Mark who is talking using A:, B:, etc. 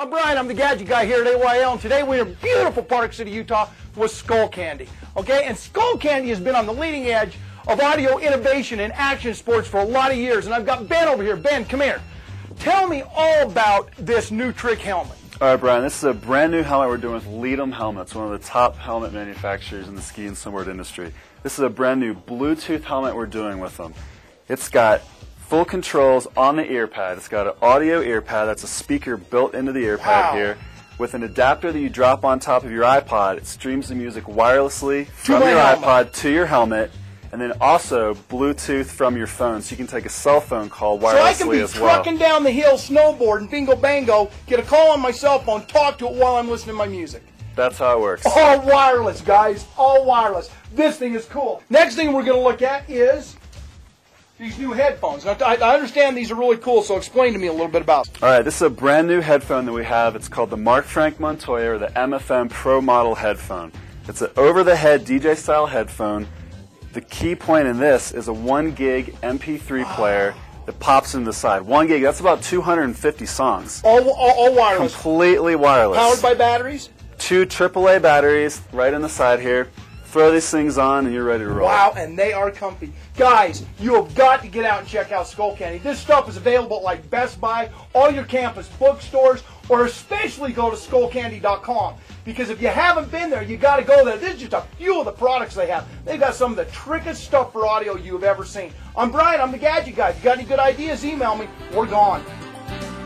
A: I'm Brian, I'm the gadget guy here at AYL, and today we're in beautiful Park City, Utah with Skull Candy. Okay, and Skull Candy has been on the leading edge of audio innovation in action sports for a lot of years, and I've got Ben over here. Ben, come here. Tell me all about this new trick helmet.
B: All right, Brian, this is a brand new helmet we're doing with Leedom Helmets, one of the top helmet manufacturers in the ski and snowboard industry. This is a brand new Bluetooth helmet we're doing with them. It's got full controls on the ear pad. It's got an audio ear pad. That's a speaker built into the ear pad
A: Wow.
B: here. With an adapter that you drop on top of your iPod, it streams the music wirelessly from your
A: helmet.
B: iPod to your helmet, and then also Bluetooth from your phone, so you can take a cell phone call wirelessly.
A: So I can be
B: as well.
A: trucking down the hill snowboarding, bingo bango, get a call on my cell phone, talk to it while I'm listening to my music.
B: That's how it works.
A: All wireless, guys. All wireless. This thing is cool. Next thing we're going to look at is these new headphones. Now, I, I understand these are really cool, so explain to me a little bit about them.
B: All right, this is a brand new headphone that we have. It's called the Mark Frank Montoya or the MFM Pro Model headphone. It's an over-the-head DJ style headphone. The key point in this is a one gig MP3 player that pops in the side. One gig, that's about 250 songs.
A: All, all, all wireless.
B: Completely wireless.
A: Powered by batteries?
B: Two AAA batteries right in the side here. Throw these things on and you're ready to roll.
A: Wow, and they are comfy. Guys, you have got to get out and check out Skull Candy. This stuff is available at like Best Buy, all your campus bookstores, or especially go to skullcandy.com. Because if you haven't been there, you got to go there. This is just a few of the products they have. They've got some of the trickiest stuff for audio you have ever seen. I'm Brian, I'm the Gadget Guy. If you got any good ideas, email me. We're gone.